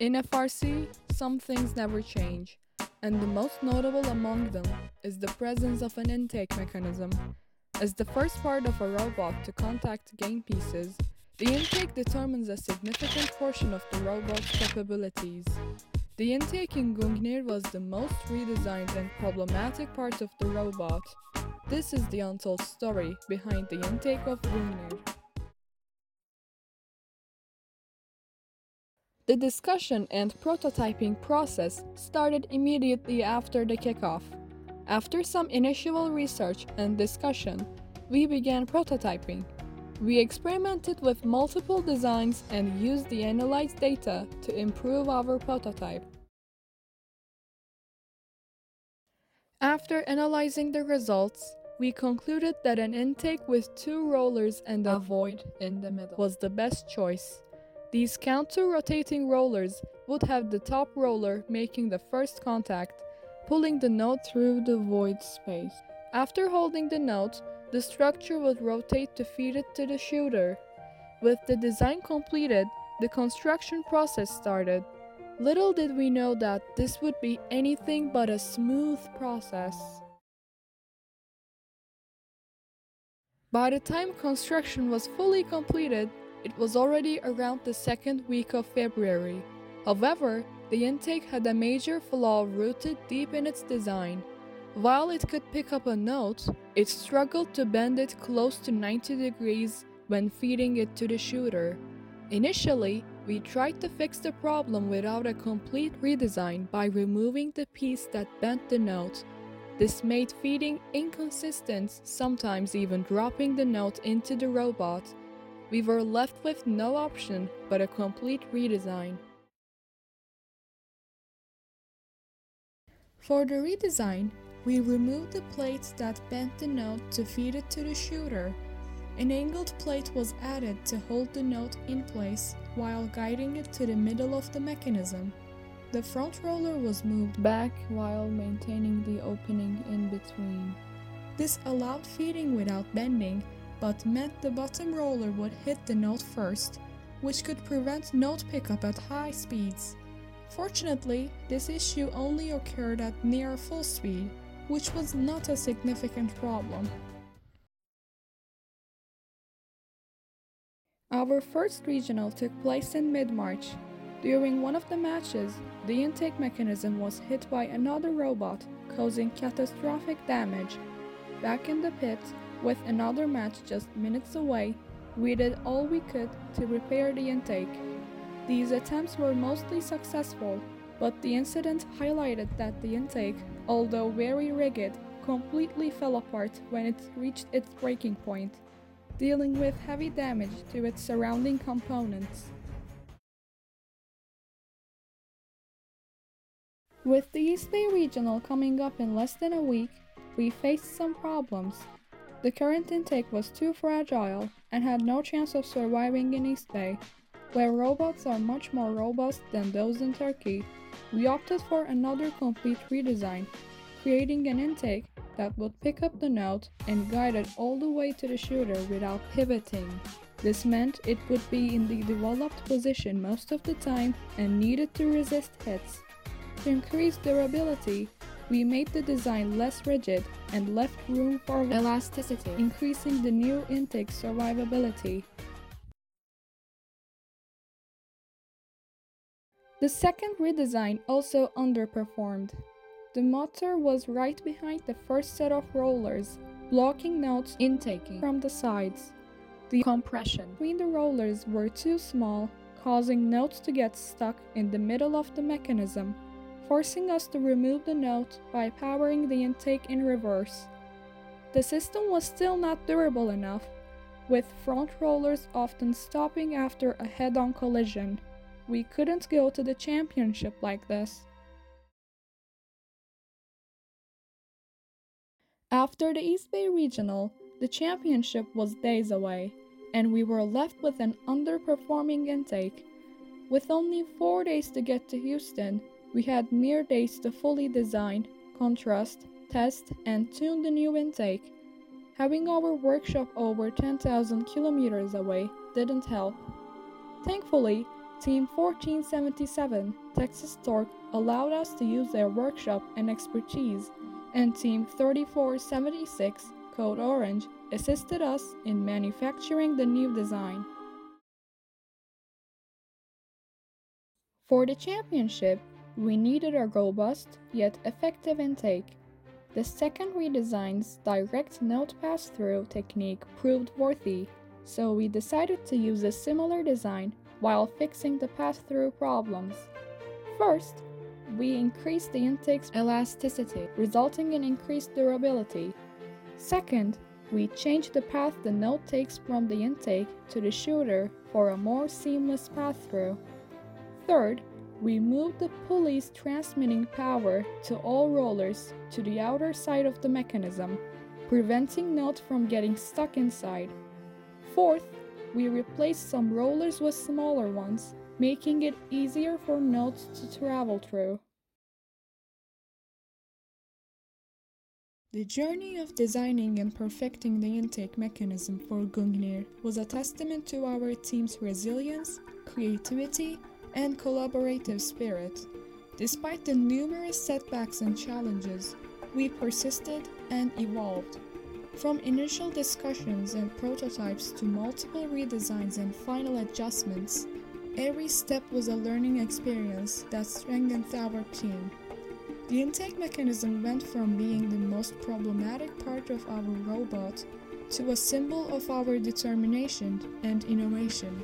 In FRC, some things never change, and the most notable among them is the presence of an intake mechanism. As the first part of a robot to contact game pieces, the intake determines a significant portion of the robot's capabilities. The intake in Gungnir was the most redesigned and problematic part of the robot. This is the untold story behind the intake of Gungnir. The discussion and prototyping process started immediately after the kickoff. After some initial research and discussion, we began prototyping. We experimented with multiple designs and used the analyzed data to improve our prototype. After analyzing the results, we concluded that an intake with two rollers and a void in the middle was the best choice. These counter-rotating rollers would have the top roller making the first contact, pulling the note through the void space. After holding the note, the structure would rotate to feed it to the shooter. With the design completed, the construction process started. Little did we know that this would be anything but a smooth process. By the time construction was fully completed, it was already around the second week of February. However, the intake had a major flaw rooted deep in its design. While it could pick up a note, it struggled to bend it close to 90 degrees when feeding it to the shooter. Initially, we tried to fix the problem without a complete redesign by removing the piece that bent the note. This made feeding inconsistent, sometimes even dropping the note into the robot. We were left with no option but a complete redesign. For the redesign, we removed the plates that bent the note to feed it to the shooter. An angled plate was added to hold the note in place while guiding it to the middle of the mechanism. The front roller was moved back while maintaining the opening in between. This allowed feeding without bending, but meant the bottom roller would hit the note first, which could prevent note pickup at high speeds. Fortunately, this issue only occurred at near full speed, which was not a significant problem. Our first regional took place in mid March. During one of the matches, the intake mechanism was hit by another robot, causing catastrophic damage. Back in the pit, with another match just minutes away, we did all we could to repair the intake. These attempts were mostly successful, but the incident highlighted that the intake, although very rigid, completely fell apart when it reached its breaking point, dealing with heavy damage to its surrounding components. With the East Bay Regional coming up in less than a week, we faced some problems. The current intake was too fragile and had no chance of surviving in East Bay, where robots are much more robust than those in Turkey we opted for another complete redesign, creating an intake that would pick up the note and guide it all the way to the shooter without pivoting. This meant it would be in the developed position most of the time and needed to resist hits. To increase durability, we made the design less rigid and left room for elasticity, increasing the new intake survivability. The second redesign also underperformed. The motor was right behind the first set of rollers, blocking notes intaking from the sides. The compression between the rollers were too small, causing notes to get stuck in the middle of the mechanism, forcing us to remove the note by powering the intake in reverse. The system was still not durable enough, with front rollers often stopping after a head on collision. We couldn't go to the championship like this. After the East Bay Regional, the championship was days away, and we were left with an underperforming intake. With only four days to get to Houston, we had mere days to fully design, contrast, test, and tune the new intake. Having our workshop over 10,000 kilometers away didn't help. Thankfully, Team 1477, Texas Torque, allowed us to use their workshop and expertise, and Team 3476, Code Orange, assisted us in manufacturing the new design. For the championship, we needed a robust yet effective intake. The second redesign's direct note pass through technique proved worthy, so we decided to use a similar design while fixing the pass through problems. First, we increased the intake's elasticity, resulting in increased durability. Second, we changed the path the note takes from the intake to the shooter for a more seamless pass through. Third, we moved the pulleys transmitting power to all rollers to the outer side of the mechanism, preventing note from getting stuck inside. Fourth, we replaced some rollers with smaller ones, making it easier for notes to travel through. The journey of designing and perfecting the intake mechanism for Gungnir was a testament to our team's resilience, creativity, and collaborative spirit. Despite the numerous setbacks and challenges, we persisted and evolved. From initial discussions and prototypes to multiple redesigns and final adjustments, every step was a learning experience that strengthened our team. The intake mechanism went from being the most problematic part of our robot to a symbol of our determination and innovation.